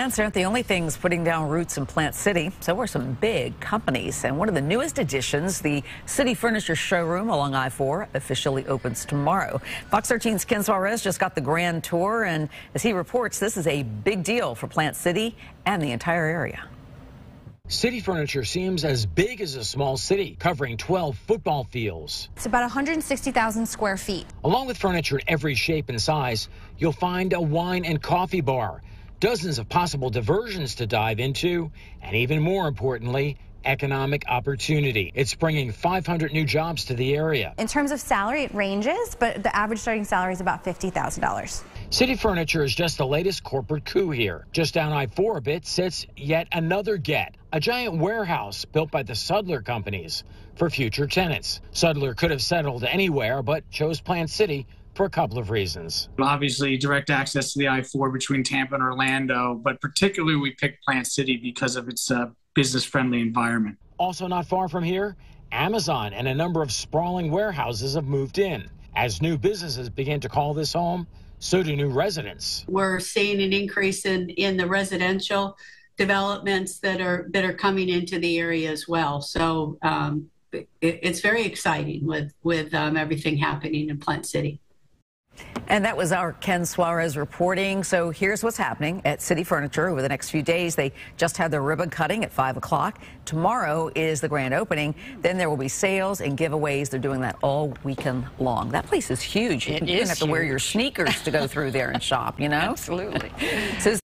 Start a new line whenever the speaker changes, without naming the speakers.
Plants aren't the only things putting down roots in Plant City. So are some big companies. And one of the newest additions, the City Furniture Showroom along I-4, officially opens tomorrow. Fox 13's Ken Suarez just got the grand tour. And as he reports, this is a big deal for Plant City and the entire area.
City Furniture seems as big as a small city, covering 12 football fields.
It's about 160,000 square feet.
Along with furniture in every shape and size, you'll find a wine and coffee bar dozens of possible diversions to dive into, and even more importantly, economic opportunity. It's bringing 500 new jobs to the area.
In terms of salary, it ranges, but the average starting salary is about $50,000.
City Furniture is just the latest corporate coup here. Just down I-4 a bit sits yet another get, a giant warehouse built by the Sudler companies for future tenants. Sudler could have settled anywhere, but chose Plant City for a couple of reasons.
Obviously, direct access to the I 4 between Tampa and Orlando, but particularly we picked Plant City because of its uh, business friendly environment.
Also, not far from here, Amazon and a number of sprawling warehouses have moved in. As new businesses begin to call this home, so do new residents.
We're seeing an increase in, in the residential developments that are that are coming into the area as well. So um, it, it's very exciting with with um, everything happening in Plant City.
And that was our Ken Suarez reporting. So here's what's happening at City Furniture over the next few days. They just had their ribbon cutting at 5 o'clock. Tomorrow is the grand opening. Then there will be sales and giveaways. They're doing that all weekend long. That place is huge.
It
You're going to have to
huge.
wear your sneakers to go through there and shop, you know?
Absolutely.
So